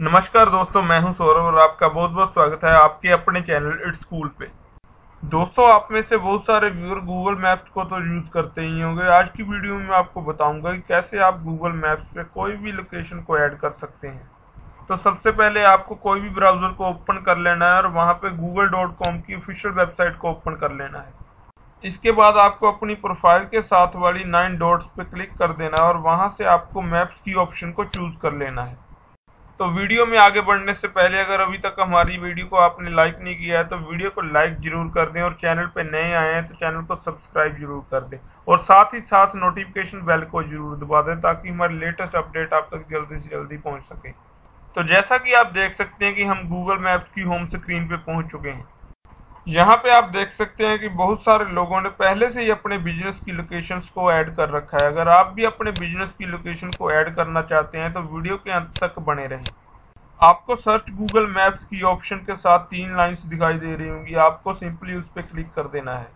नमस्कार दोस्तों, मैं हूँ सौरभ और आपका बहुत बहुत स्वागत है आपके अपने चैनल इट स्कूल पे। दोस्तों, आप में से बहुत सारे व्यूअर गूगल मैप्स को तो यूज़ करते ही होंगे। आज की वीडियो में आपको बताऊँगा कि कैसे आप गूगल मैप्स पे कोई भी लोकेशन को ऐड कर सकते हैं। तो सबसे पहले आपको कोई भी ब्राउज़र को ओपन कर लेना है और वहाँ पे गूगल की ऑफिशियल वेबसाइट को ओपन कर लेना है। इसके बाद आपको अपनी प्रोफ़ाइल के साथ वाली नाइन डॉट्स पे क्लिक कर देना है और वहाँ से आपको मैप्स की ऑप्शन को चूज़ कर लेना है। तो वीडियो में आगे बढ़ने से पहले अगर अभी तक हमारी वीडियो को आपने लाइक नहीं किया है तो वीडियो को लाइक ज़रूर कर दें और चैनल पर नए आए हैं तो चैनल को सब्सक्राइब ज़रूर कर दें। और साथ ही साथ नोटिफिकेशन बेल को ज़रूर दबा दें, ताकि हमारे लेटेस्ट अपडेट आप तक जल्दी से जल्दी पहुँच सके। तो जैसा कि आप देख सकते हैं कि हम गूगल मैप्स की होम स्क्रीन पर पहुँच चुके हैं। यहाँ पे आप देख सकते हैं कि बहुत सारे लोगों ने पहले से ही अपने बिज़नेस की लोकेशंस को ऐड कर रखा है। अगर आप भी अपने बिज़नेस की लोकेशन को ऐड करना चाहते हैं तो वीडियो के अंत तक बने रहें। आपको सर्च गूगल मैप्स की ऑप्शन के साथ तीन लाइंस दिखाई दे रही होंगी। आपको सिंपली उस पर क्लिक कर देना है।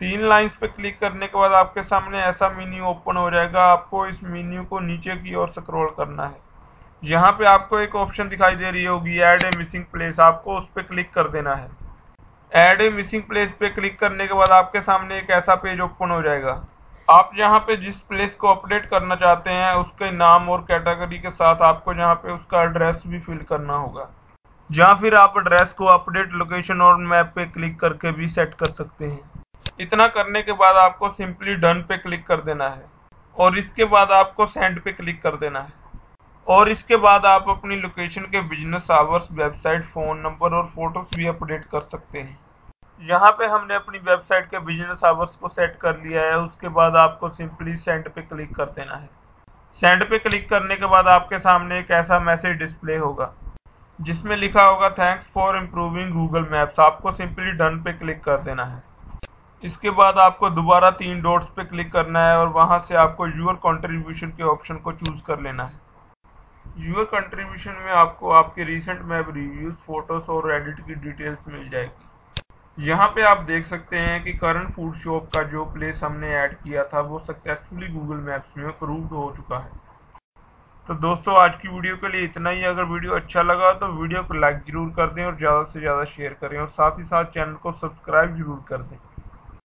तीन लाइंस पे क्लिक करने के बाद आपके सामने ऐसा मीन्यू ओपन हो जाएगा। आपको इस मीन्यू को नीचे की ओर स्क्रॉल करना है। यहाँ पे आपको एक ऑप्शन दिखाई दे रही होगी एड ए मिसिंग प्लेस आपको उस पर क्लिक कर देना है। एड ए मिसिंग प्लेस पे क्लिक करने के बाद आपके सामने एक ऐसा पेज ओपन हो जाएगा। आप जहाँ पे जिस प्लेस को अपडेट करना चाहते हैं, उसके नाम और कैटेगरी के साथ आपको जहाँ पे उसका एड्रेस भी फिल करना होगा। जहाँ फिर आप एड्रेस को अपडेट लोकेशन और मैप पे क्लिक करके भी सेट कर सकते हैं। इतना करने के बाद आपको सिंपली डन पे क्लिक कर देना है। और इसके बाद आपको सेंड पे क्लिक कर देना है। और इसके बाद आप अपनी लोकेशन के business hours website phone number और फ़ोटोज़ भी अपडेट कर सकते हैं। यहाँ पे हमने अपनी वेबसाइट के बिज़नेस आवर्स को सेट कर लिया है। उसके बाद आपको सिंपली सेंड पे क्लिक कर देना है। सेंड पे क्लिक करने के बाद आपके सामने एक ऐसा मैसेज डिस्प्ले होगा, जिसमें लिखा होगा thanks for improving Google maps आपको सिंपली डन पे क्लिक कर देना है। इसके बाद आपको दोबारा तीन डॉट्स पे क्लिक करना है और वहाँ से आपको यूर कंट्रीब्यूशन के ऑप्शन को चूज़ कर लेना है। यूर कंट्रीब्यूशन में आपको आपके रिसेंट मैप रिव्यूज़ फ़ोटोज़ और एडिट की डिटेल्स मिल जाएगी। यहाँ पे आप देख सकते हैं कि करंट फ़ूड शॉप का जो प्लेस हमने ऐड किया था, वो सक्सेसफुली गूगल मैप्स में अप्रूव्ड हो चुका है। तो दोस्तों, आज की वीडियो के लिए इतना ही। अगर वीडियो अच्छा लगा तो वीडियो को लाइक ज़रूर कर दें और ज़्यादा से ज़्यादा शेयर करें और साथ ही साथ चैनल को सब्सक्राइब ज़रूर कर दें।